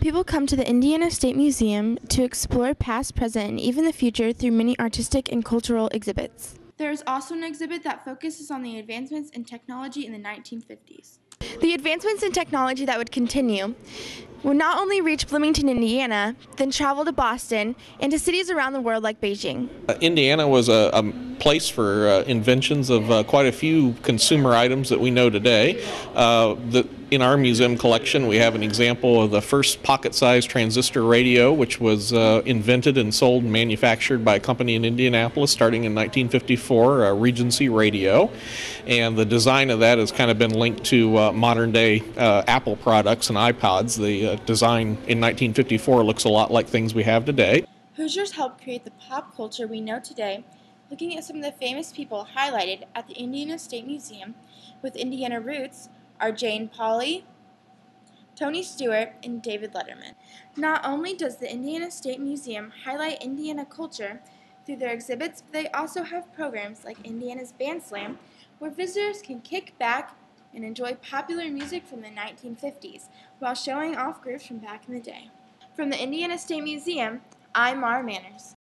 People come to the Indiana State Museum to explore past, present, and even the future through many artistic and cultural exhibits. There is also an exhibit that focuses on the advancements in technology in the 1950s. The advancements in technology that would continue would not only reach Bloomington, Indiana, then travel to Boston and to cities around the world like Beijing. Uh, Indiana was a, a place for uh, inventions of uh, quite a few consumer items that we know today. Uh, the, in our museum collection, we have an example of the first pocket sized transistor radio, which was uh, invented and sold and manufactured by a company in Indianapolis starting in 1954, uh, Regency Radio. And the design of that has kind of been linked to uh, modern day uh, Apple products and iPods. The design in 1954 looks a lot like things we have today. Hoosiers helped create the pop culture we know today, looking at some of the famous people highlighted at the Indiana State Museum with Indiana roots are Jane Pauley, Tony Stewart, and David Letterman. Not only does the Indiana State Museum highlight Indiana culture through their exhibits, but they also have programs like Indiana's Band Slam, where visitors can kick back and enjoy popular music from the 1950s while showing off groups from back in the day. From the Indiana State Museum, I'm Mara Manners.